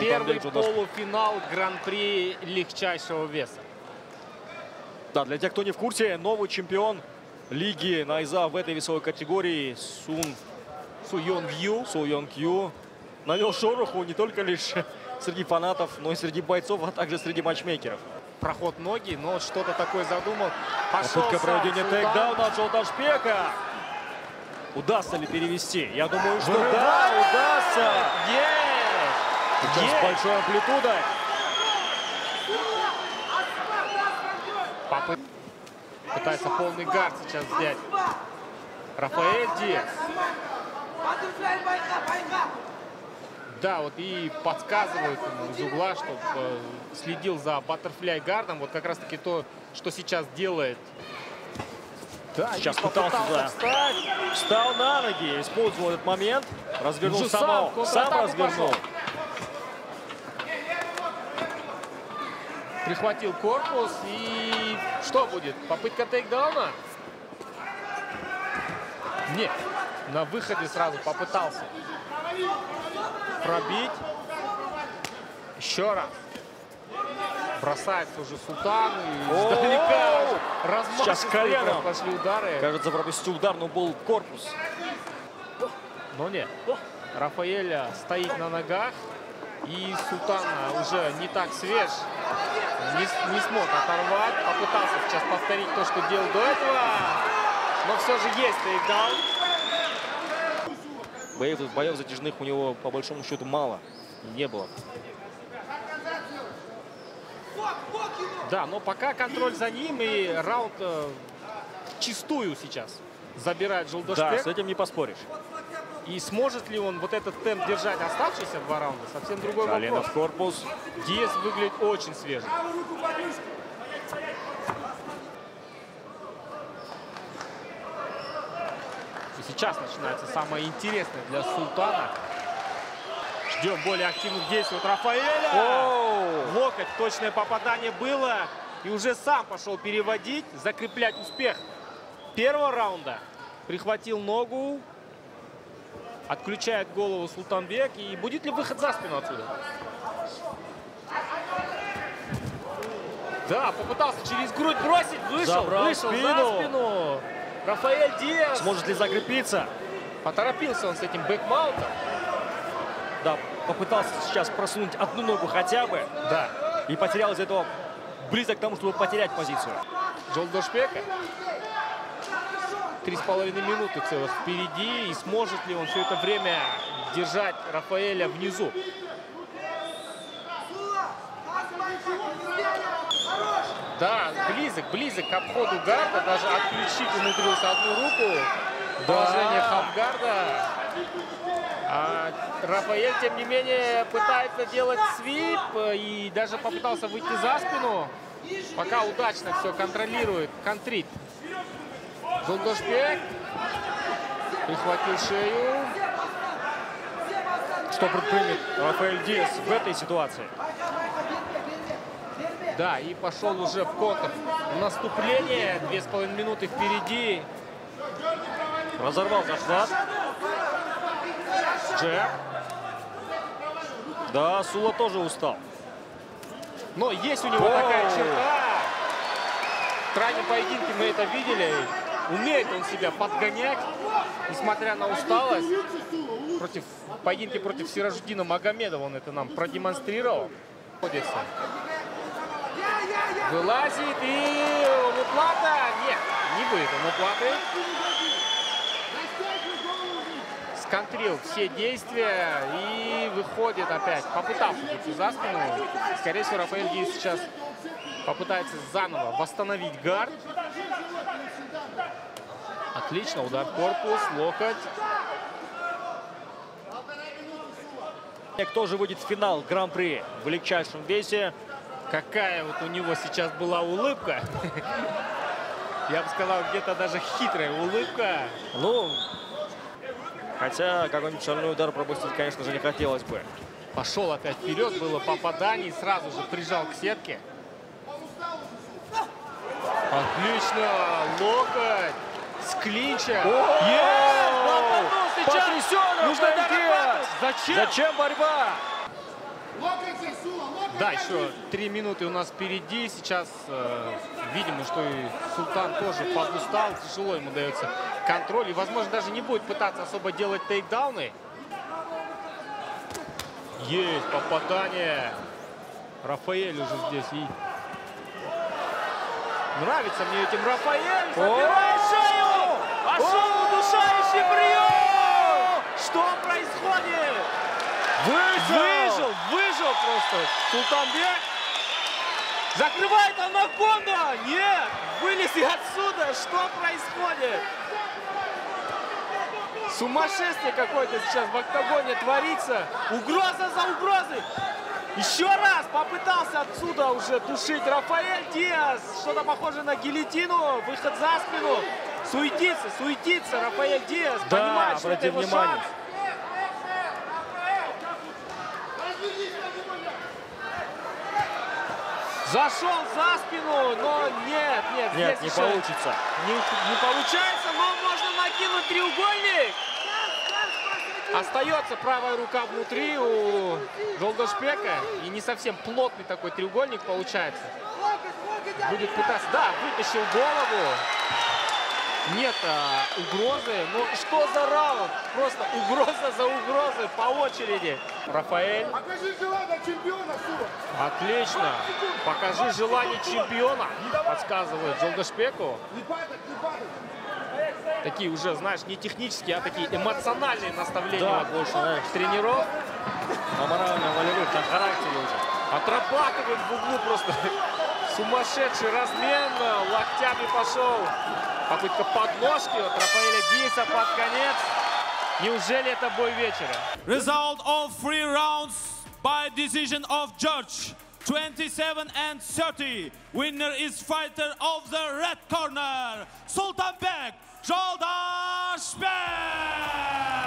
Первый полуфинал Гран-при легчайшего веса. Да, для тех, кто не в курсе, новый чемпион лиги Найза в этой весовой категории Сун Суйон Вью. Со Йонг Ю навел шороху не только лишь среди фанатов, но и среди бойцов, а также среди матчмейкеров. Проход ноги, но что-то такое задумал. Пошел Попытка проведения тейкдауна от Жолдашпека. Удастся ли перевести? Я думаю, что Вырывает! да, удастся. Есть! Сейчас Есть! с большой амплитудой. Попы- Пытается полный гард сейчас взять. Рафаэль Диас. Да, вот и подсказывают ему из угла, чтобы э, следил за баттерфляй гардом. Вот как раз таки то, что сейчас делает. Да, Сейчас пытался, попытался да. Встал на ноги, использовал этот момент. Развернул сам Сам развернул. пошел. Прихватил корпус и что будет? Попытка тейкдауна? Нет. На выходе сразу попытался пробить. Еще раз. Бросается уже Султан. Издалека размашистые Сейчас коленом. пошли удары. Кажется, пропустил удар, но был корпус. Но нет. Рафаэля стоит на ногах. И Султана уже не так свеж. Не, не смог оторвать. Попытался сейчас повторить то, что делал до этого. Но все же есть тейкдаун. Боев, боев затяжных у него по большому счету мало. Не было. Да, но пока контроль за ним и раунд э, чистую сейчас забирает Да, Желдошпек. с этим не поспоришь. И сможет ли он вот этот темп держать оставшиеся два раунда, совсем другой Колено вопрос. в корпус. Диас выглядит очень свежим. И сейчас начинается самое интересное для Султана. Ждем более активных действий от Рафаэля. Оу! Локоть, точное попадание было. И уже сам пошел переводить, закреплять успех первого раунда. Прихватил ногу. Отключает голову Султанбек. И будет ли выход за спину отсюда? Да, попытался через грудь бросить. Вышел, Забрал вышел спину. за спину. Рафаэль Диас. Сможет ли закрепиться? Поторопился он с этим бэкмаунтом. Да, попытался сейчас просунуть одну ногу хотя бы. Да. И потерял из этого близок к тому, чтобы потерять позицию. Жолдошпека. Три с половиной минуты целых впереди. И сможет ли он все это время держать Рафаэля внизу? Да, близок, близок к обходу гарда. Даже отключить умудрился одну руку. Положение хавгарда. А Рафаэль, тем не менее, пытается делать свип и даже попытался выйти за спину. Пока удачно все контролирует, контрит. Жолдошбек прихватил шею. Что предпримет Рафаэль Диас в этой ситуации? Да, и пошел уже в контр. Наступление. Две с половиной минуты впереди. Разорвал захват. Джеб. Да, Сула тоже устал. Но есть у него Оу. такая черта. В крайнем поединке мы это видели. Умеет он себя подгонять, несмотря на усталость. Против поединки против Сиражудина Магомедова он это нам продемонстрировал. Вылазит и уплата. Нет, не будет он уплаты. Сконтрил все действия и выходит опять. Попытался выйти за спину. Скорее всего, Рафаэль Диас сейчас попытается заново восстановить гард. Отлично, удар корпус, локоть. Кто же выйдет в финал Гран-при в легчайшем весе? Какая вот у него сейчас была улыбка. Я бы сказал, где-то даже хитрая улыбка. Ну, хотя какой-нибудь шальной удар пропустить, конечно же, не хотелось бы. Пошел опять вперед, было попадание, сразу же прижал к сетке. Отлично, локоть с клинча. Долбанул сейчас! Потрясен Нужно! Зачем? Зачем борьба? Да, еще три минуты у нас впереди. Сейчас э, видимо, что и Султан тоже подустал. Тяжело ему дается контроль. И, возможно, даже не будет пытаться особо делать тейкдауны. Есть попадание. Рафаэль уже здесь. И... Нравится мне этим Рафаэль. Забирает шею! Пошел удушающий прием! Что происходит? Выжил! Выжил, выжил просто Султанбек. Закрывает Анаконда! Нет! Вылези отсюда! Что происходит? Сумасшествие какое-то сейчас в октагоне творится. Угроза за угрозой. Еще раз попытался отсюда уже душить Рафаэль Диас. Что-то похоже на гильотину. Выход за спину. Суетится, суетится Рафаэль Диас. Да, понимает, что это его внимание. шанс. Зашел за спину, но нет, нет, Нет, не получится. Не, не получается, но можно накинуть треугольник. Остается правая рука внутри у Жолдошпека. И не совсем плотный такой треугольник получается. Будет пытаться. Да, вытащил голову. Нет а, угрозы. Ну что за раунд? Просто угроза за угрозой по очереди. Рафаэль. Покажи желание чемпиона, Сура. Отлично. Покажи желание чемпиона. Подсказывает Жолдошпеку. Не падать, не падать. Такие уже, знаешь, не технические, а такие эмоциональные наставления Да, вот больше, знаешь. тренеров. На морально-волевых, на характере уже. Отрабатывает в углу просто сумасшедший размен. Локтями пошел. Попытка подложки от Рафаэля Гиса под конец. Неужели это бой вечера? Result of three rounds by decision of judge. 27 and 30. Winner is fighter of the red corner, Sultan Beg, Joldash Bek.